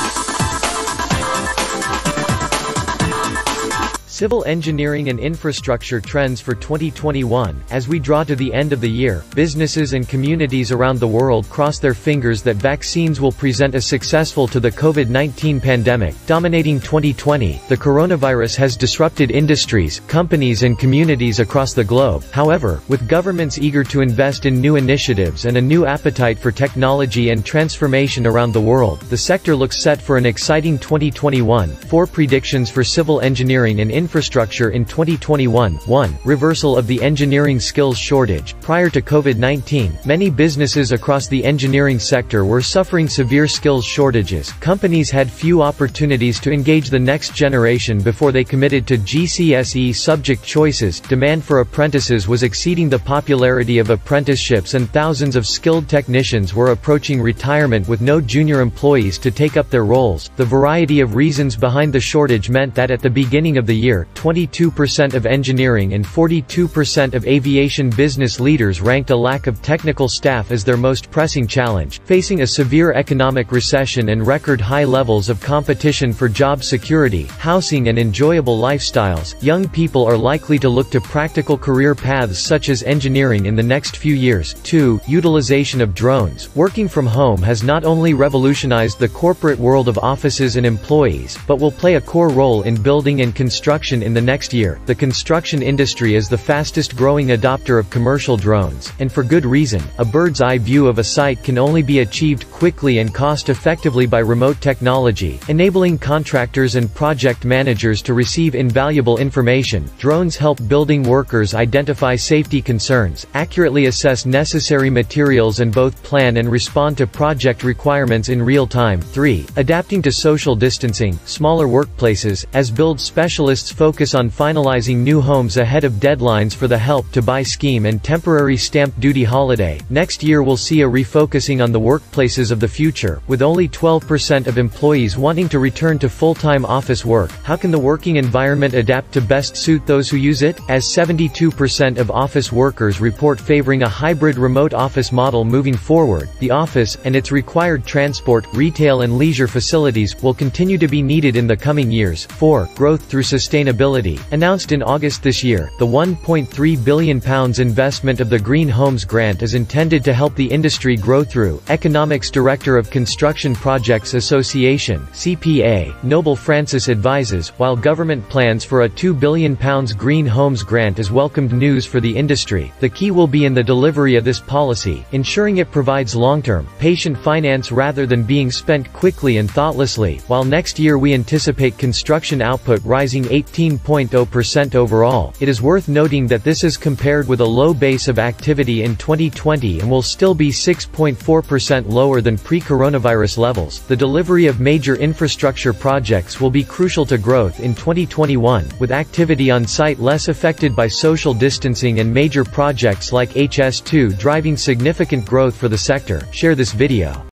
Thank you. Civil engineering and infrastructure trends for 2021 As we draw to the end of the year, businesses and communities around the world cross their fingers that vaccines will present a successful to the COVID-19 pandemic. Dominating 2020, the coronavirus has disrupted industries, companies and communities across the globe. However, with governments eager to invest in new initiatives and a new appetite for technology and transformation around the world, the sector looks set for an exciting 2021. Four predictions for civil engineering and infrastructure infrastructure in 2021. 1. Reversal of the engineering skills shortage. Prior to COVID-19, many businesses across the engineering sector were suffering severe skills shortages. Companies had few opportunities to engage the next generation before they committed to GCSE subject choices. Demand for apprentices was exceeding the popularity of apprenticeships and thousands of skilled technicians were approaching retirement with no junior employees to take up their roles. The variety of reasons behind the shortage meant that at the beginning of the year, year, 22% of engineering and 42% of aviation business leaders ranked a lack of technical staff as their most pressing challenge. Facing a severe economic recession and record high levels of competition for job security, housing and enjoyable lifestyles, young people are likely to look to practical career paths such as engineering in the next few years. 2. Utilization of drones. Working from home has not only revolutionized the corporate world of offices and employees, but will play a core role in building and construction construction in the next year. The construction industry is the fastest growing adopter of commercial drones, and for good reason. A bird's eye view of a site can only be achieved quickly and cost effectively by remote technology, enabling contractors and project managers to receive invaluable information. Drones help building workers identify safety concerns, accurately assess necessary materials and both plan and respond to project requirements in real time. 3. Adapting to social distancing, smaller workplaces, as build specialists focus on finalizing new homes ahead of deadlines for the Help to Buy scheme and temporary stamp duty holiday. Next year will see a refocusing on the workplaces of the future, with only 12% of employees wanting to return to full-time office work. How can the working environment adapt to best suit those who use it? As 72% of office workers report favoring a hybrid remote office model moving forward, the office, and its required transport, retail and leisure facilities, will continue to be needed in the coming years. 4. Growth through sustainability Sustainability, announced in August this year, the £1.3 billion investment of the Green Homes Grant is intended to help the industry grow through. Economics Director of Construction Products Association, CPA, Noble Francis advises, while government plans for a £2 billion Green Homes Grant is welcomed news for the industry, the key will be in the delivery of this policy, ensuring it provides long-term, patient finance rather than being spent quickly and thoughtlessly, while next year we anticipate construction output rising 18 15.0% overall. It is worth noting that this is compared with a low base of activity in 2020 and will still be 6.4% lower than pre-coronavirus levels. The delivery of major infrastructure projects will be crucial to growth in 2021, with activity on site less affected by social distancing and major projects like HS2 driving significant growth for the sector. Share this video.